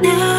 now